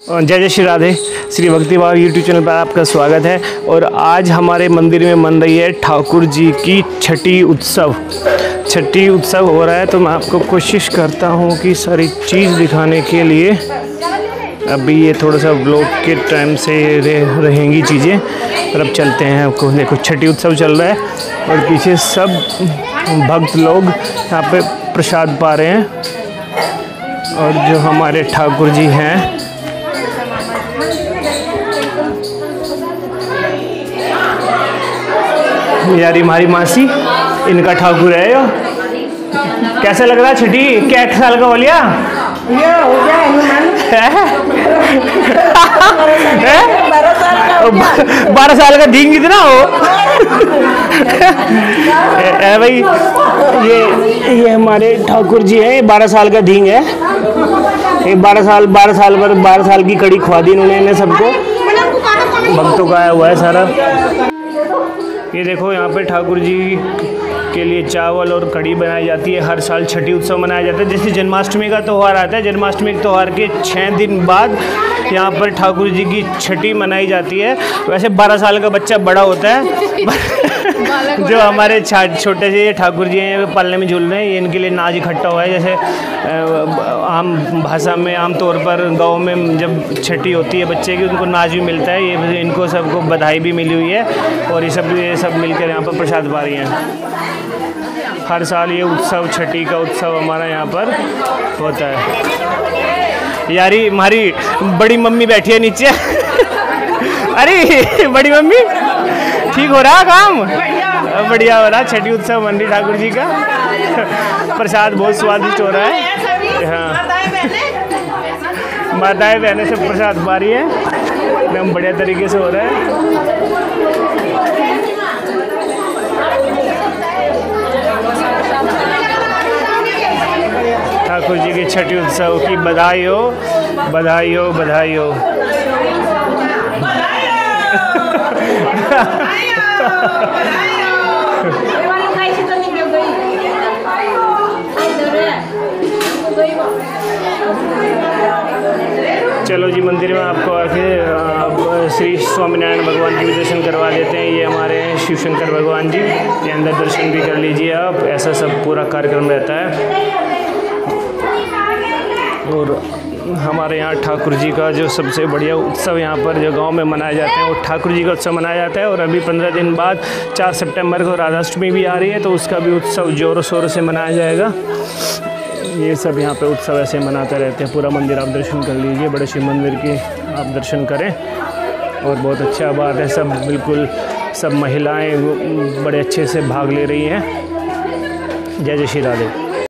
जय जय श्री राधे। श्री भक्ति भाव यूट्यूब चैनल पर आपका स्वागत है और आज हमारे मंदिर में मन रही है ठाकुर जी की छठी उत्सव। छठी उत्सव हो रहा है तो मैं आपको कोशिश करता हूँ कि सारी चीज़ दिखाने के लिए। अभी ये थोड़ा सा ब्लॉग के टाइम से रह, रहेंगी चीज़ें। और अब चलते हैं आपको। देखो छठी उत्सव चल रहा है और पीछे सब भक्त लोग यहाँ पे प्रसाद पा रहे हैं। और जो हमारे ठाकुर जी हैं यारी हमारी मासी इनका ठाकुर है यो। कैसा लग रहा है छठी क्या एक साल का बोलिया? ये हो गया हनुमान बारह साल का गया। बारह साल का धींग कितना हो? ए, ए भाई ये ये हमारे ठाकुर जी हैं ये बारह साल का धींग है। ये बारह साल बारह साल पर बारह साल की कड़ी खुआ दी इन्होंने इन्हें सबको। भक्तों का आया हुआ है सारा। ये देखो, यहाँ पे ठाकुर जी के लिए चावल और कड़ी बनाई जाती है। हर साल छठी उत्सव मनाया जाता है। जैसे जन्माष्टमी का त्यौहार आता है, जन्माष्टमी के त्यौहार के छः दिन बाद यहाँ पर ठाकुर जी की छठी मनाई जाती है। वैसे बारह साल का बच्चा बड़ा होता है जो हमारे छोटे से ठाकुर जी हैं पालने में झूल रहे हैं इनके लिए नाज इकट्ठा हुआ है। जैसे आम भाषा में आम तौर पर गाँव में जब छठी होती है बच्चे की उनको नाज भी मिलता है। ये इनको सबको बधाई भी मिली हुई है और ये सब ये सब मिलकर यहाँ पर प्रसाद पा रही हैं। हर साल ये उत्सव छठी का उत्सव हमारा यहाँ पर होता है। यारी हमारी बड़ी मम्मी बैठी है नीचे। अरे बड़ी मम्मी ठीक हो रहा काम? बढ़िया हो रहा है छठी उत्सव मंडी ठाकुर जी का। प्रसाद बहुत स्वादिष्ट हो रहा है। हाँ। माताएँ बहने से प्रसाद पा रही है। एकदम बढ़िया तरीके से हो रहा है। ठाकुर जी के छठी उत्सव की बधाई हो। बधाई हो! बधाई हो! चलो जी, मंदिर में आपको आके श्री स्वामीनारायण भगवान के भी दर्शन करवा देते हैं। ये हमारे हैं शिव शंकर भगवान जी। ये अंदर दर्शन भी कर लीजिए आप। ऐसा सब पूरा कार्यक्रम रहता है। और हमारे यहाँ ठाकुर जी का जो सबसे बढ़िया उत्सव यहाँ पर जो गाँव में मनाया जाते हैं, वो ठाकुर जी का उत्सव मनाया जाता है। और अभी पंद्रह दिन बाद चार सितंबर को राधाष्टमी भी आ रही है तो उसका भी उत्सव ज़ोरों शोरों से मनाया जाएगा। ये सब यहाँ पे उत्सव ऐसे मनाते रहते हैं। पूरा मंदिर आप दर्शन कर लीजिए, बड़े शिव मंदिर के आप दर्शन करें। और बहुत अच्छा बात है, सब बिल्कुल सब महिलाएँ बड़े अच्छे से भाग ले रही हैं। जय जय श्री राधे।